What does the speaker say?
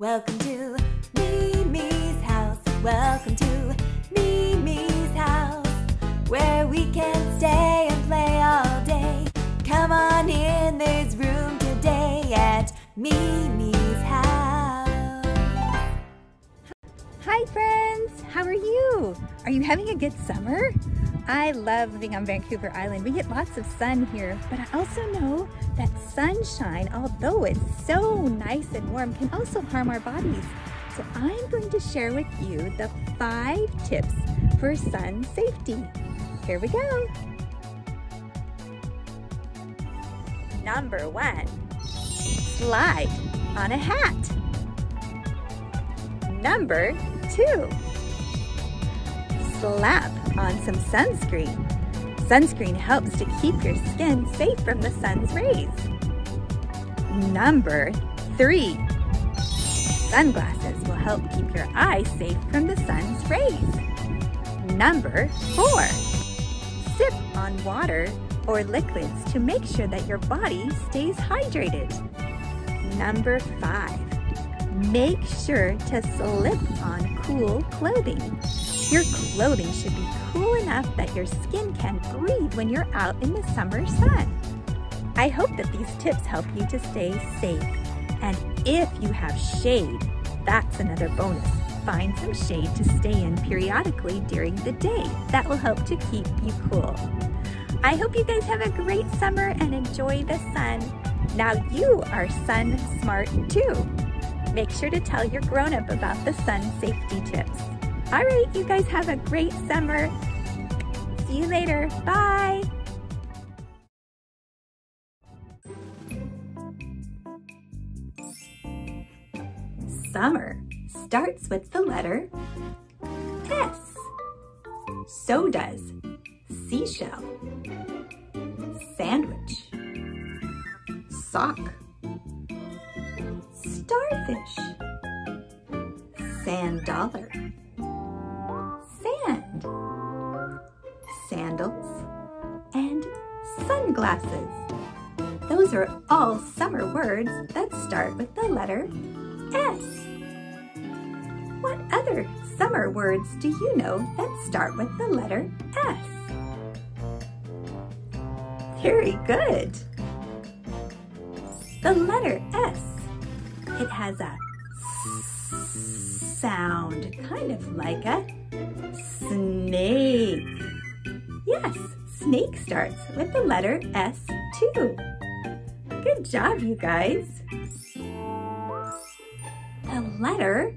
Welcome to Mimi's house. Welcome to Mimi's house, where we can stay and play all day. Come on in, there's room today at Mimi's house. Hi friends, how are you? Are you having a good summer? I love living on Vancouver Island. We get lots of sun here, but I also know that sunshine, although it's so nice and warm, can also harm our bodies. So I'm going to share with you the five tips for sun safety. Here we go. Number one, slide on a hat. Number two, slap on some sunscreen. Sunscreen helps to keep your skin safe from the sun's rays. Number three, sunglasses will help keep your eyes safe from the sun's rays. Number four, sip on water or liquids to make sure that your body stays hydrated. Number five, make sure to slip on cool clothing. Your clothing should be cool enough that your skin can breathe when you're out in the summer sun. I hope that these tips help you to stay safe. And if you have shade, that's another bonus. Find some shade to stay in periodically during the day. That will help to keep you cool. I hope you guys have a great summer and enjoy the sun. Now you are sun smart too. Make sure to tell your grown-up about the sun safety tips. All right, you guys have a great summer. See you later. Bye. Summer starts with the letter S. So does seashell, sandwich, sock, starfish, sand dollar, sandals, and sunglasses. Those are all summer words that start with the letter S. What other summer words do you know that start with the letter S? Very good. The letter S, it has a sound, kind of like a snake. Yes, snake starts with the letter S too. Good job, you guys. The letter